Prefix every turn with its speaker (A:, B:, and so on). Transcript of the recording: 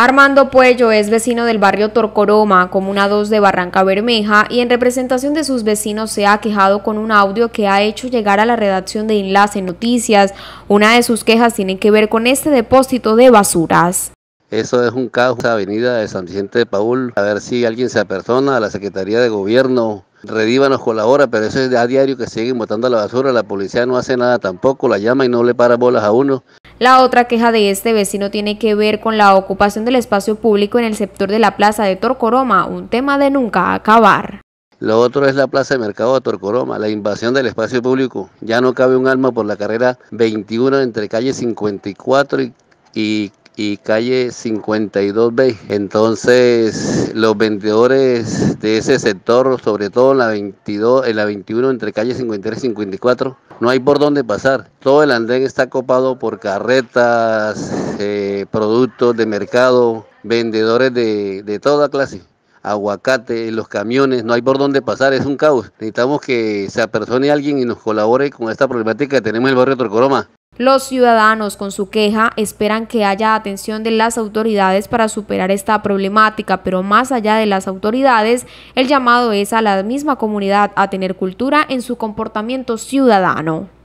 A: Armando Puello es vecino del barrio Torcoroma, comuna 2 de Barranca Bermeja, y en representación de sus vecinos se ha quejado con un audio que ha hecho llegar a la redacción de Enlace Noticias. Una de sus quejas tiene que ver con este depósito de basuras.
B: Eso es un caos, avenida de San Vicente de Paul, a ver si alguien se apersona a la Secretaría de Gobierno, Rediva nos colabora, pero eso es a diario que siguen botando la basura, la policía no hace nada tampoco, la llama y no le para bolas a uno.
A: La otra queja de este vecino tiene que ver con la ocupación del espacio público en el sector de la plaza de Torcoroma, un tema de nunca acabar.
B: Lo otro es la plaza de mercado de Torcoroma, la invasión del espacio público. Ya no cabe un alma por la carrera 21 entre calle 54 y, y y calle 52B. Entonces, los vendedores de ese sector, sobre todo en la 22, en la 21 entre calle 53 y 54, no hay por dónde pasar. Todo el andén está copado por carretas, eh, productos de mercado, vendedores de, de toda clase aguacate, los camiones, no hay por dónde pasar, es un caos. Necesitamos que se apersone alguien y nos colabore con esta problemática que tenemos en el barrio Torcoroma.
A: Los ciudadanos con su queja esperan que haya atención de las autoridades para superar esta problemática, pero más allá de las autoridades, el llamado es a la misma comunidad a tener cultura en su comportamiento ciudadano.